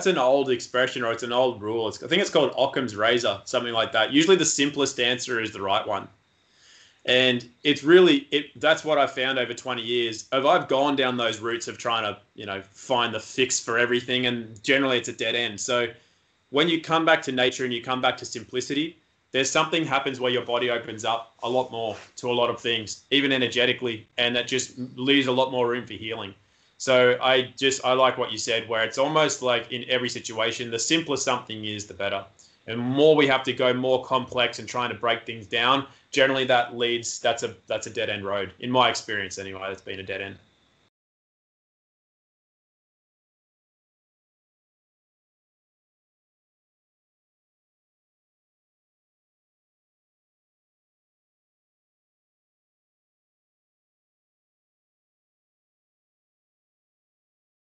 that's an old expression or it's an old rule. It's, I think it's called Occam's razor, something like that. Usually, the simplest answer is the right one, and it's really it. That's what I've found over 20 years. If I've gone down those routes of trying to, you know, find the fix for everything, and generally it's a dead end. So when you come back to nature and you come back to simplicity, there's something happens where your body opens up a lot more to a lot of things, even energetically, and that just leaves a lot more room for healing. So I just I like what you said, where it's almost like in every situation, the simpler something is, the better. And more we have to go more complex and trying to break things down, generally that leads that's a that's a dead end road in my experience anyway. It's been a dead end.